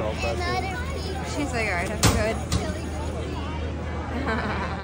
She's like, alright, I'm good.